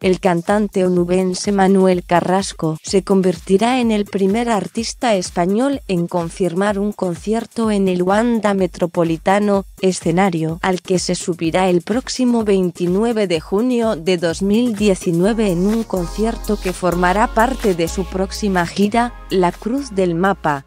El cantante onubense Manuel Carrasco se convertirá en el primer artista español en confirmar un concierto en el Wanda Metropolitano, escenario al que se subirá el próximo 29 de junio de 2019 en un concierto que formará parte de su próxima gira, La Cruz del Mapa,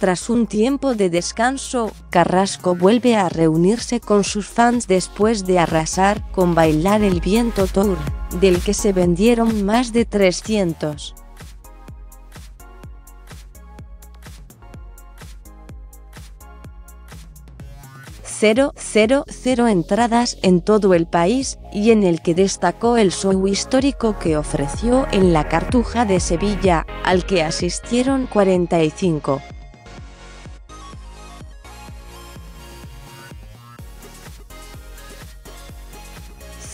Tras un tiempo de descanso, Carrasco vuelve a reunirse con sus fans después de arrasar con Bailar el Viento Tour, del que se vendieron más de 300. 000 entradas en todo el país, y en el que destacó el show histórico que ofreció en la Cartuja de Sevilla, al que asistieron 45.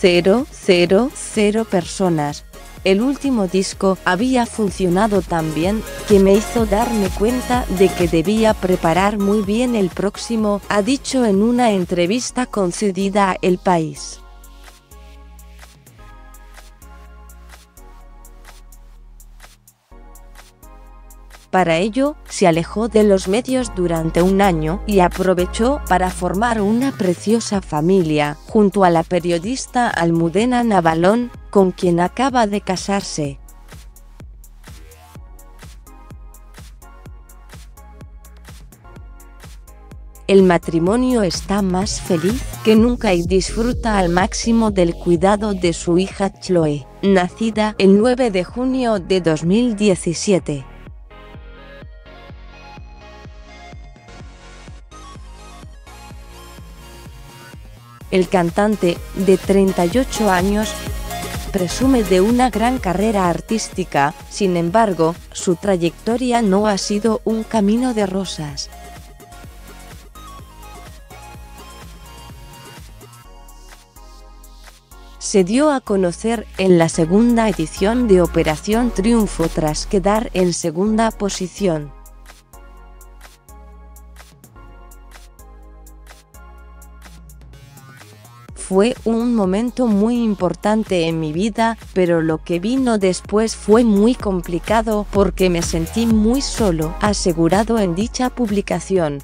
000 personas. El último disco había funcionado tan bien que me hizo darme cuenta de que debía preparar muy bien el próximo, ha dicho en una entrevista concedida a El País. Para ello, se alejó de los medios durante un año y aprovechó para formar una preciosa familia, junto a la periodista Almudena Navalón, con quien acaba de casarse. El matrimonio está más feliz que nunca y disfruta al máximo del cuidado de su hija Chloe, nacida el 9 de junio de 2017. El cantante, de 38 años, presume de una gran carrera artística, sin embargo, su trayectoria no ha sido un camino de rosas. se dio a conocer en la segunda edición de Operación Triunfo tras quedar en segunda posición. Fue un momento muy importante en mi vida, pero lo que vino después fue muy complicado porque me sentí muy solo, asegurado en dicha publicación.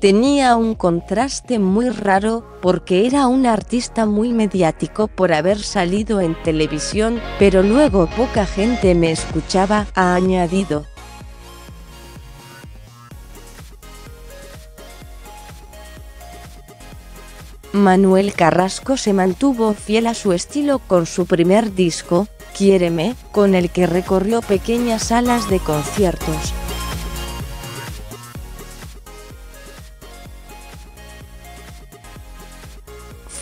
Tenía un contraste muy raro, porque era un artista muy mediático por haber salido en televisión, pero luego poca gente me escuchaba, ha añadido. Manuel Carrasco se mantuvo fiel a su estilo con su primer disco, Quiéreme, con el que recorrió pequeñas salas de conciertos.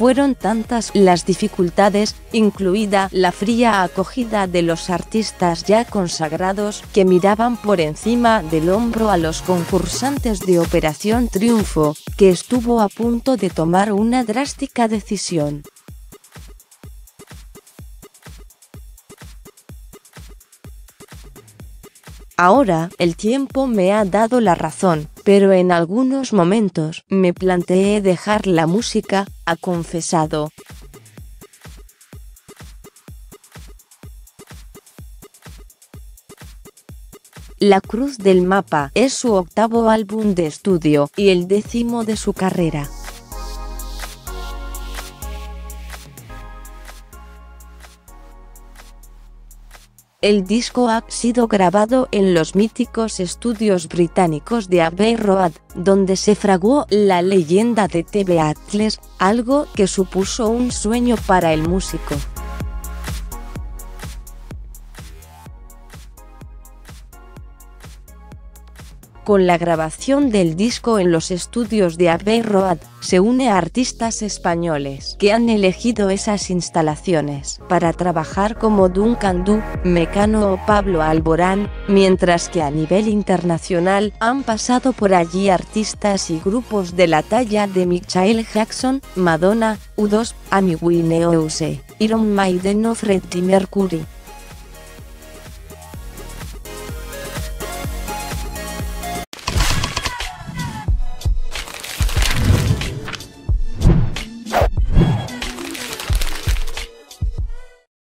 Fueron tantas las dificultades, incluida la fría acogida de los artistas ya consagrados, que miraban por encima del hombro a los concursantes de Operación Triunfo, que estuvo a punto de tomar una drástica decisión. Ahora, el tiempo me ha dado la razón, pero en algunos momentos me planteé dejar la música, ha confesado. La Cruz del Mapa es su octavo álbum de estudio y el décimo de su carrera. El disco ha sido grabado en los míticos estudios británicos de Abbey Road, donde se fraguó la leyenda de TV Atlas, algo que supuso un sueño para el músico. Con la grabación del disco en los estudios de Abbey Road, se une a artistas españoles que han elegido esas instalaciones para trabajar como Duncan Du, Mecano o Pablo Alborán, mientras que a nivel internacional han pasado por allí artistas y grupos de la talla de Michael Jackson, Madonna, U2, Amy Winehouse, Iron Maiden o Freddie Mercury.